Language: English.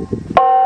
you.